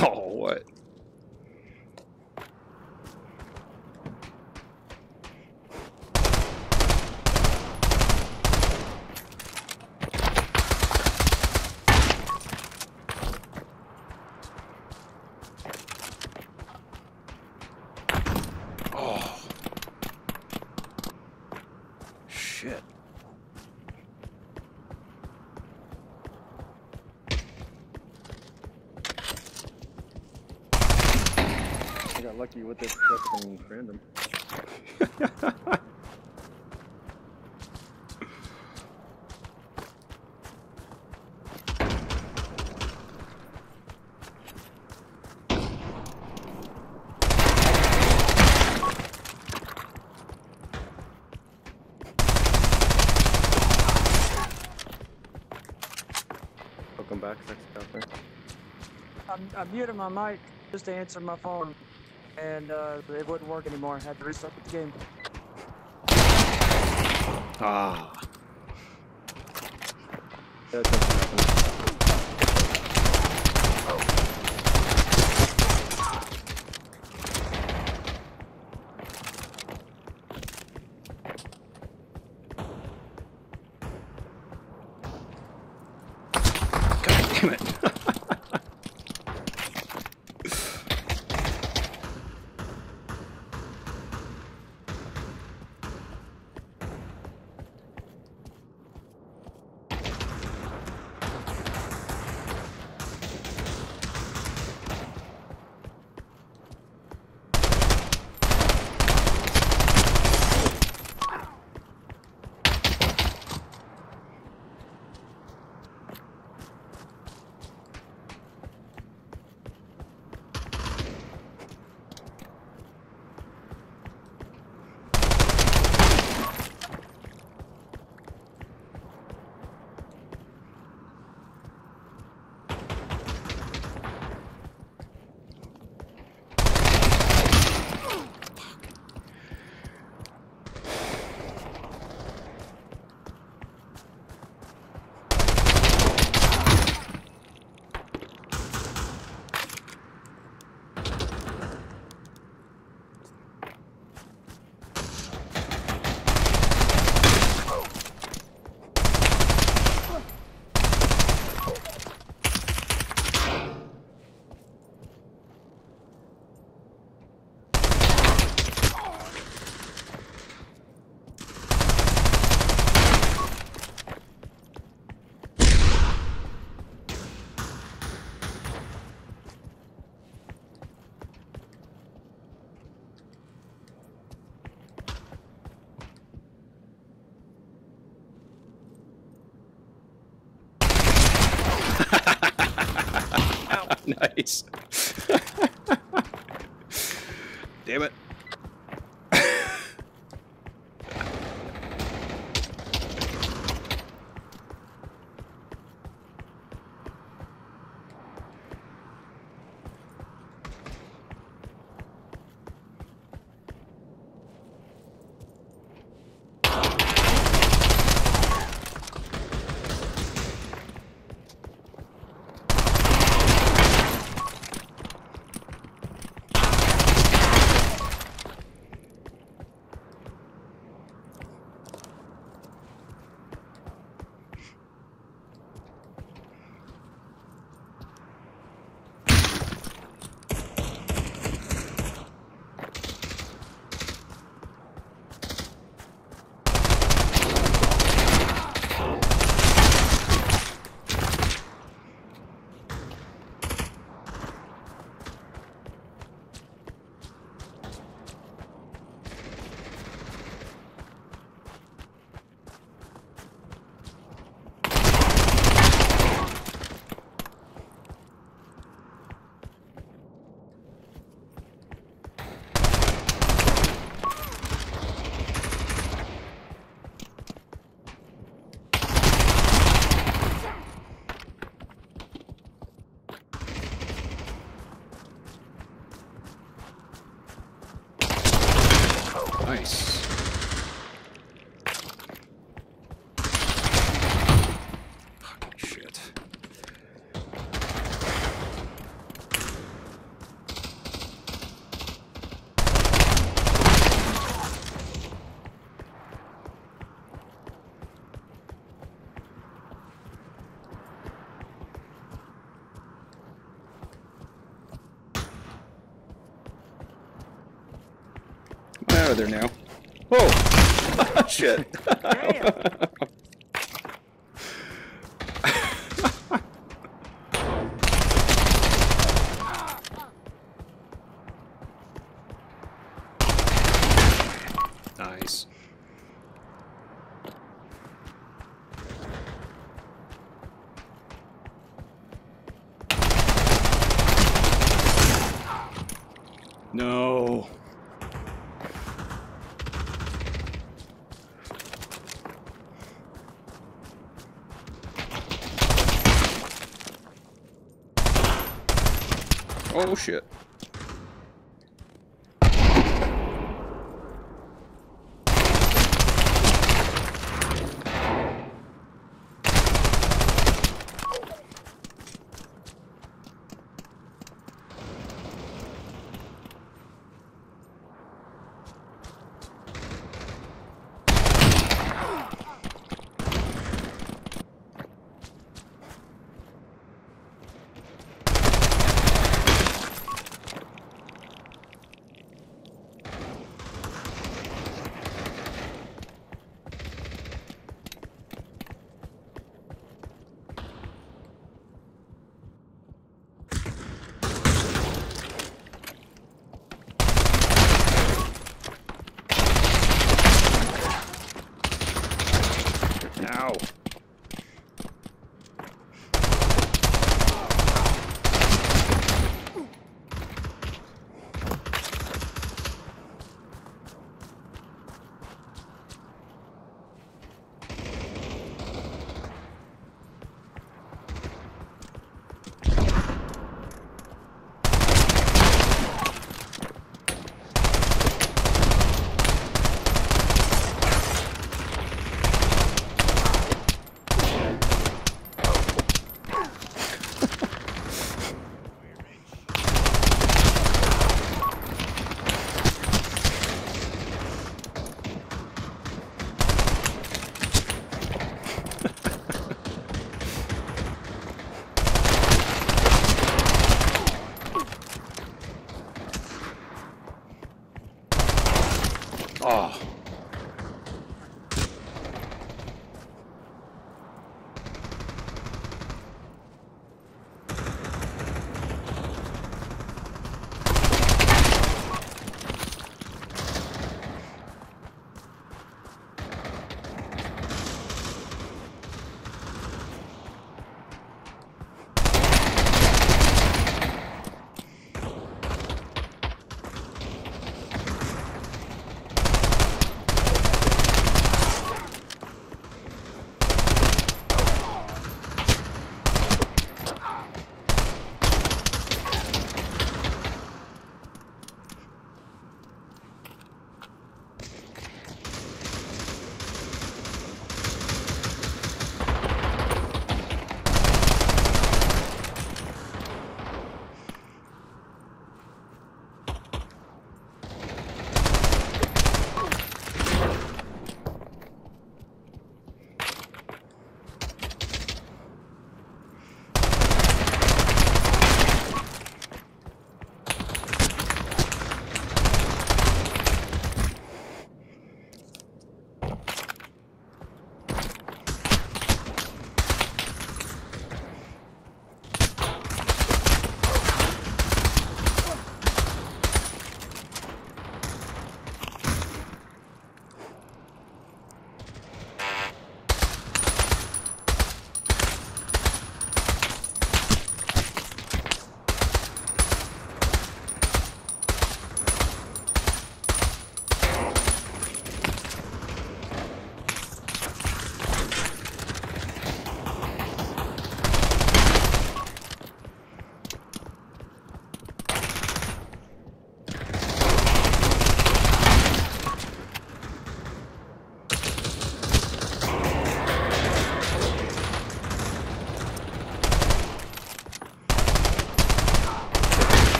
Oh, what? Got lucky with this fucking random. Welcome back, sex. I'm, I'm muting my mic just to answer my phone, and uh, it wouldn't work anymore. I had to restart the game. Ah. God damn it. Damn it. Nice. Fucking shit. I'm out of there now. Whoa! Oh. shit. Nice. No. Oh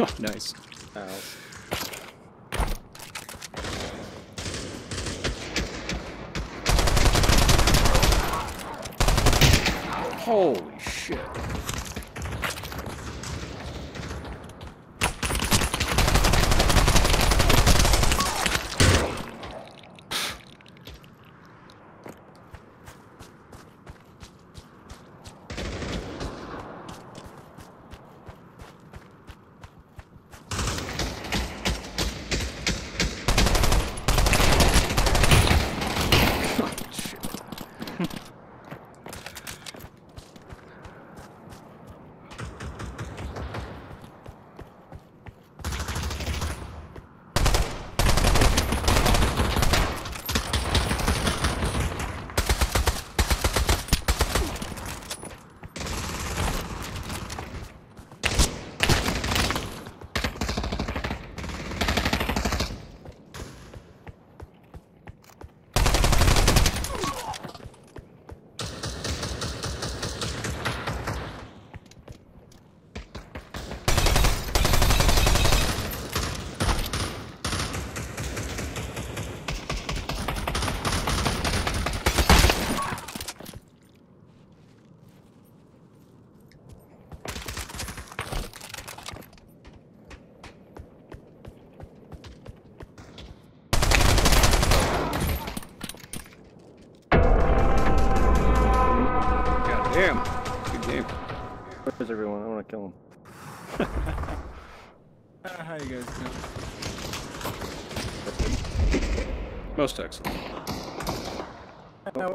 Nice. Ow. Holy shit. Shit. God damn. Good game. Where's everyone? I want to kill him. Uh, how you guys doing? Most excellent.